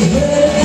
Hey.